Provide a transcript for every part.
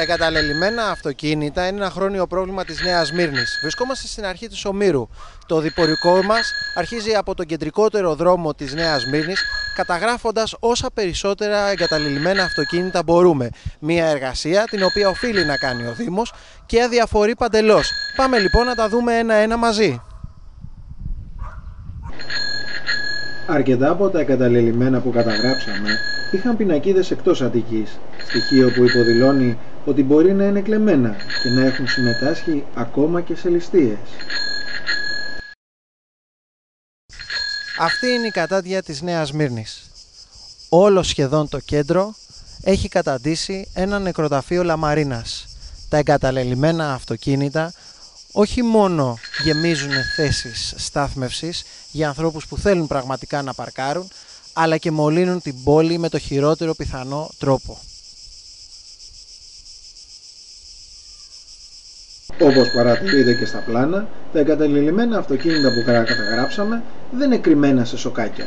Τα εγκαταλελειμμένα αυτοκίνητα είναι ένα χρόνιο πρόβλημα της Νέας Σμύρνης. Βρισκόμαστε στην αρχή του Ομήρου. Το διπορικό μας αρχίζει από τον κεντρικότερο δρόμο της Νέας Σμύρνης, καταγράφοντας όσα περισσότερα εγκαταλελειμμένα αυτοκίνητα μπορούμε. Μία εργασία την οποία οφείλει να κάνει ο Δήμος και αδιαφορεί παντελώς. Πάμε λοιπόν να τα δούμε ένα-ένα μαζί. Αρκετά από τα εγκαταλελειμμένα που καταγράψαμε είχαν πινακίδες εκτός Αττικής, στοιχείο που υποδηλώνει ότι μπορεί να είναι κλεμμένα και να έχουν συμμετάσχει ακόμα και σε ληστείες. Αυτή είναι η κατάδια της Νέας Μύρνης. Όλο σχεδόν το κέντρο έχει καταντήσει ένα νεκροταφείο λαμαρίνας. Τα εγκαταλελειμμένα αυτοκίνητα όχι μόνο γεμίζουν θέσεις στάθμευσης για ανθρώπους που θέλουν πραγματικά να παρκάρουν, αλλά και μολύνουν την πόλη με το χειρότερο πιθανό τρόπο. Όπως παρατηρείτε και στα πλάνα, τα εγκαταλελειμμένα αυτοκίνητα που καταγράψαμε δεν είναι κρυμμένα σε σοκάκια.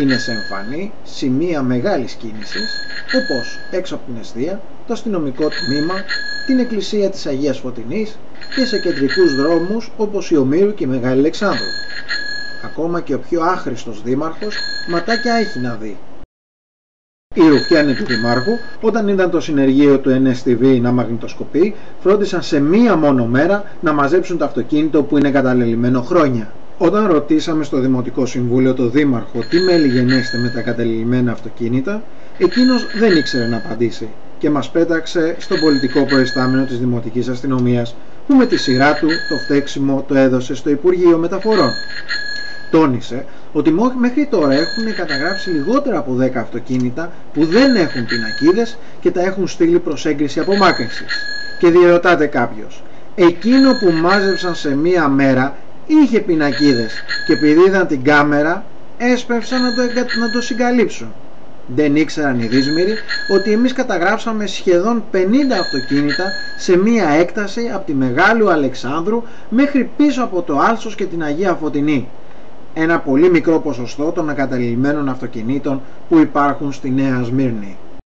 Είναι σε εμφανή σημεία μεγάλης κίνησης, όπως έξω από την αιστεία, το αστυνομικό τμήμα, την εκκλησία της Αγίας Φωτεινής και σε κεντρικούς δρόμους όπως η Ομήρου και η Μεγάλη Αλεξάνδρου. Ακόμα και ο πιο άχρηστος δήμαρχος ματάκια έχει να δει. Οι ρουφιάνοι του Δημάρχου, όταν ήταν το συνεργείο του NSTV να μαγνητοσκοπεί, φρόντισαν σε μία μόνο μέρα να μαζέψουν το αυτοκίνητο που είναι καταλελειμμένο χρόνια. Όταν ρωτήσαμε στο Δημοτικό Συμβούλιο το Δήμαρχο τι μέλη γενέστε με τα καταλελειμμένα αυτοκίνητα, εκείνος δεν ήξερε να απαντήσει και μας πέταξε στον πολιτικό προϊστάμενο της Δημοτικής Αστυνομίας που με τη σειρά του το φταίξιμο το έδωσε στο Υπουργείο Μεταφορών. Τόνισε ότι μέχρι τώρα έχουν καταγράψει λιγότερα από 10 αυτοκίνητα που δεν έχουν πινακίδες και τα έχουν στείλει προς έγκριση απομάκρυνσης. Και διερωτάται κάποιος, εκείνο που μάζεψαν σε μία μέρα είχε πινακίδες και επειδή είδαν την κάμερα έσπευσαν να το, να το συγκαλύψουν. Δεν ήξεραν οι δύσμηροι ότι εμείς καταγράψαμε σχεδόν 50 αυτοκίνητα σε μία έκταση από τη Μεγάλου Αλεξάνδρου μέχρι πίσω από το Άλσος και την Αγία Φωτεινή. Ένα πολύ μικρό ποσοστό των ακαταλειμμένων αυτοκινήτων που υπάρχουν στη Νέα Σμύρνη.